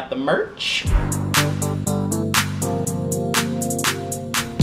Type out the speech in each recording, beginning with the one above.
Got the merch.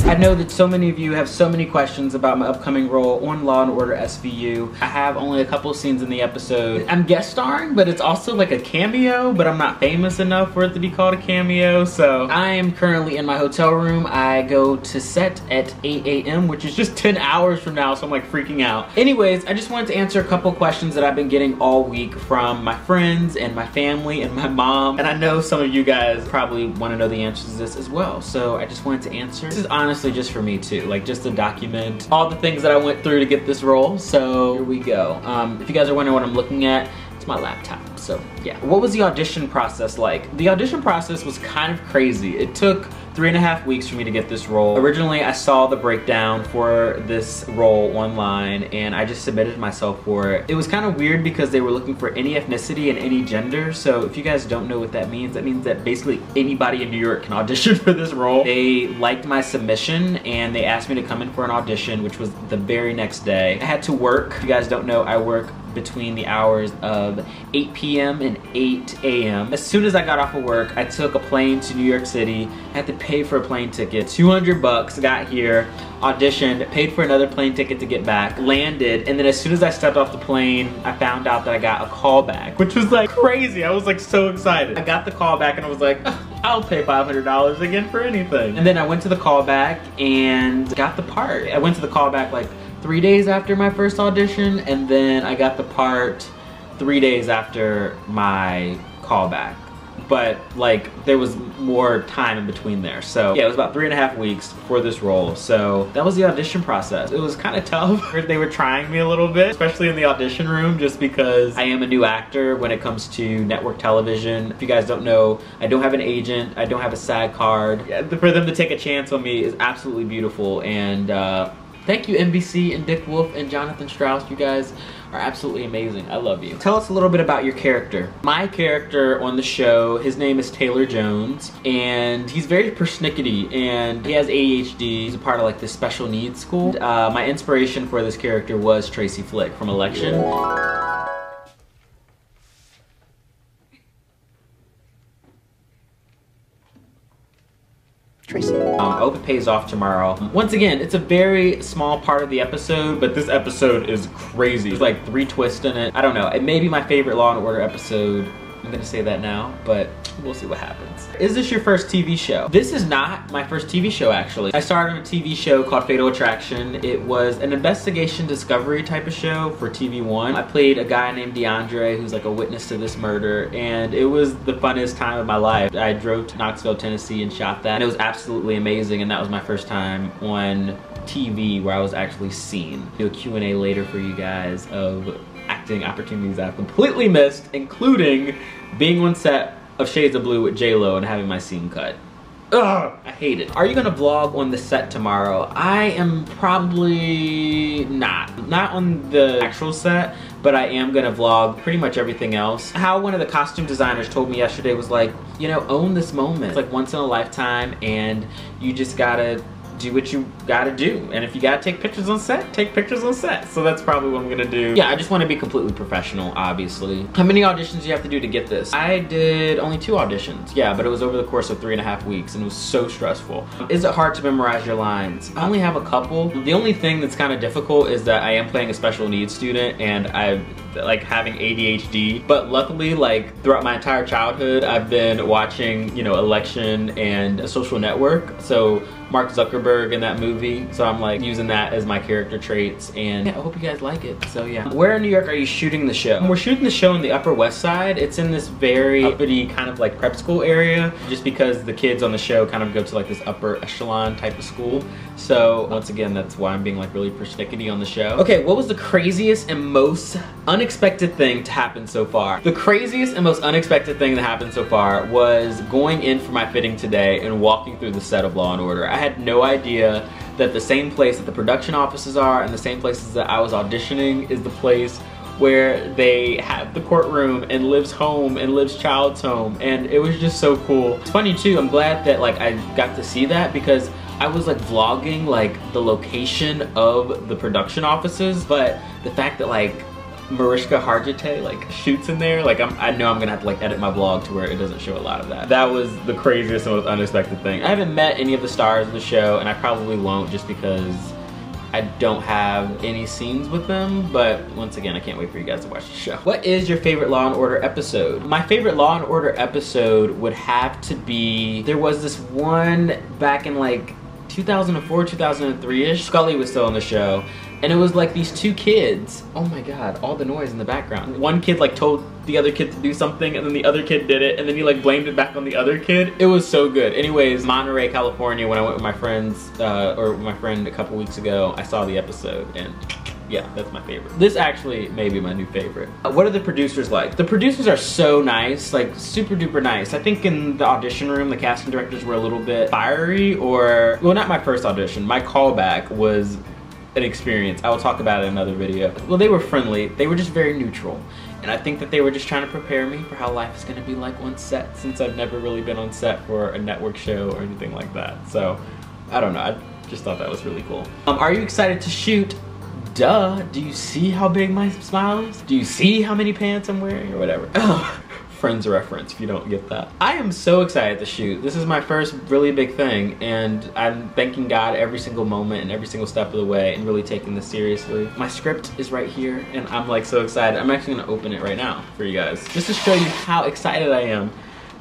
I know that so many of you have so many questions about my upcoming role on Law & Order SVU. I have only a couple scenes in the episode. I'm guest starring, but it's also like a cameo, but I'm not famous enough for it to be called a cameo. So I am currently in my hotel room. I go to set at 8 a.m., which is just 10 hours from now, so I'm like freaking out. Anyways, I just wanted to answer a couple questions that I've been getting all week from my friends and my family and my mom. And I know some of you guys probably want to know the answers to this as well. So I just wanted to answer. This is honestly honestly just for me too, like just to document all the things that I went through to get this role. So here we go. Um, if you guys are wondering what I'm looking at, it's my laptop. So yeah. What was the audition process like? The audition process was kind of crazy. It took three and a half weeks for me to get this role. Originally, I saw the breakdown for this role online and I just submitted myself for it. It was kind of weird because they were looking for any ethnicity and any gender. So if you guys don't know what that means, that means that basically anybody in New York can audition for this role. They liked my submission and they asked me to come in for an audition, which was the very next day. I had to work. If you guys don't know, I work between the hours of 8 p.m. and 8 a.m. As soon as I got off of work, I took a plane to New York City, had to pay for a plane ticket, 200 bucks, got here, auditioned, paid for another plane ticket to get back, landed, and then as soon as I stepped off the plane, I found out that I got a call back, which was like crazy. I was like so excited. I got the call back and I was like, I'll pay $500 again for anything. And then I went to the callback and got the part. I went to the callback like three days after my first audition, and then I got the part three days after my callback. But like there was more time in between there. So yeah, it was about three and a half weeks for this role. So that was the audition process. It was kind of tough. they were trying me a little bit, especially in the audition room, just because I am a new actor when it comes to network television. If you guys don't know, I don't have an agent. I don't have a SAG card. For them to take a chance on me is absolutely beautiful. And uh, Thank you NBC and Dick Wolf and Jonathan Strauss. You guys are absolutely amazing. I love you. Tell us a little bit about your character. My character on the show, his name is Taylor Jones, and he's very persnickety, and he has ADHD. He's a part of like the special needs school. Uh, my inspiration for this character was Tracy Flick from Election. Tracy. Um, I hope it pays off tomorrow. Once again, it's a very small part of the episode, but this episode is crazy. There's like three twists in it. I don't know. It may be my favorite Law & Order episode. I'm gonna say that now, but we'll see what happens. Is this your first TV show? This is not my first TV show, actually. I started on a TV show called Fatal Attraction. It was an investigation discovery type of show for TV One. I played a guy named DeAndre who's like a witness to this murder, and it was the funnest time of my life. I drove to Knoxville, Tennessee and shot that, and it was absolutely amazing, and that was my first time on TV where I was actually seen. Do a Q&A later for you guys of acting opportunities I've completely missed, including being on set of Shades of Blue with J-Lo and having my scene cut. Ugh, I hate it. Are you gonna vlog on the set tomorrow? I am probably not. Not on the actual set, but I am gonna vlog pretty much everything else. How one of the costume designers told me yesterday was like, you know, own this moment. It's like once in a lifetime and you just gotta do what you gotta do. And if you gotta take pictures on set, take pictures on set. So that's probably what I'm gonna do. Yeah, I just wanna be completely professional, obviously. How many auditions do you have to do to get this? I did only two auditions, yeah, but it was over the course of three and a half weeks and it was so stressful. Is it hard to memorize your lines? I only have a couple. The only thing that's kind of difficult is that I am playing a special needs student and I like having ADHD. But luckily, like throughout my entire childhood, I've been watching, you know, Election and a Social Network. So Mark Zuckerberg in that movie. So I'm like using that as my character traits and I hope you guys like it. So yeah. Where in New York are you shooting the show? We're shooting the show in the Upper West Side. It's in this very uppity kind of like prep school area just because the kids on the show kind of go to like this upper echelon type of school. So once again, that's why I'm being like really persnickety on the show. Okay, what was the craziest and most unexpected thing to happen so far? The craziest and most unexpected thing that happened so far was going in for my fitting today and walking through the set of Law & Order. I had no idea that the same place that the production offices are and the same places that I was auditioning is the place where they have the courtroom and Liv's home and Liv's child's home and it was just so cool. It's funny too, I'm glad that like I got to see that because I was like vlogging like the location of the production offices but the fact that like Mariska Hargitay like shoots in there. Like I'm, I know I'm gonna have to like edit my vlog to where it doesn't show a lot of that. That was the craziest and most unexpected thing. I haven't met any of the stars of the show and I probably won't just because I don't have any scenes with them, but once again, I can't wait for you guys to watch the show. What is your favorite Law & Order episode? My favorite Law & Order episode would have to be, there was this one back in like 2004, 2003-ish. Scully was still on the show. And it was like these two kids. Oh my god, all the noise in the background. One kid like told the other kid to do something and then the other kid did it and then he like blamed it back on the other kid. It was so good. Anyways, Monterey, California, when I went with my friends, uh, or my friend a couple weeks ago, I saw the episode and yeah, that's my favorite. This actually may be my new favorite. Uh, what are the producers like? The producers are so nice, like super duper nice. I think in the audition room, the casting directors were a little bit fiery or, well, not my first audition. My callback was an experience. I will talk about it in another video. Well, they were friendly. They were just very neutral. And I think that they were just trying to prepare me for how life is gonna be like on set since I've never really been on set for a network show or anything like that. So, I don't know. I just thought that was really cool. Um, are you excited to shoot? Duh. Do you see how big my smile is? Do you see how many pants I'm wearing or whatever? Oh. Friends reference if you don't get that. I am so excited to shoot. This is my first really big thing and I'm thanking God every single moment and every single step of the way and really taking this seriously. My script is right here and I'm like so excited. I'm actually gonna open it right now for you guys just to show you how excited I am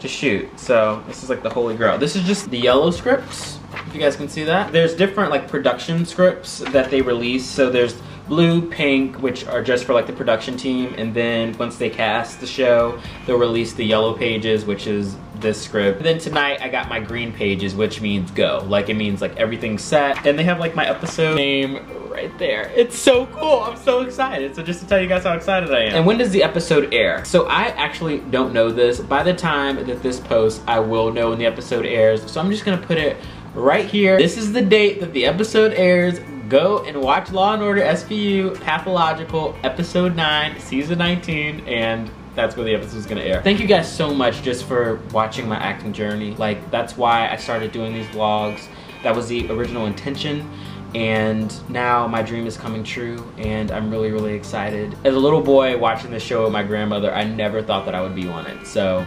to shoot. So this is like the holy grail. This is just the yellow scripts, if you guys can see that. There's different like production scripts that they release. So there's blue, pink, which are just for like the production team, and then once they cast the show, they'll release the yellow pages, which is this script. And then tonight I got my green pages, which means go. Like it means like everything's set. And they have like my episode name right there. It's so cool. I'm so excited. So just to tell you guys how excited I am. And when does the episode air? So I actually don't know this. By the time that this posts, I will know when the episode airs. So I'm just gonna put it right here. This is the date that the episode airs go and watch Law and Order SVU Pathological episode 9 season 19 and that's where the episode is gonna air. Thank you guys so much just for watching my acting journey. Like that's why I started doing these vlogs. That was the original intention and now my dream is coming true and I'm really really excited. As a little boy watching this show with my grandmother I never thought that I would be on it so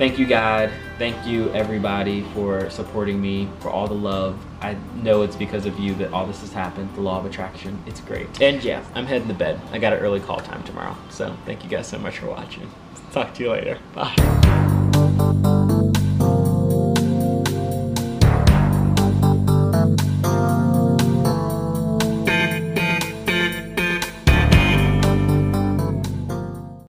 thank you God thank you everybody for supporting me for all the love I know it's because of you that all this has happened, the law of attraction. It's great. And yeah, I'm heading to bed. I got an early call time tomorrow. So thank you guys so much for watching. Talk to you later. Bye.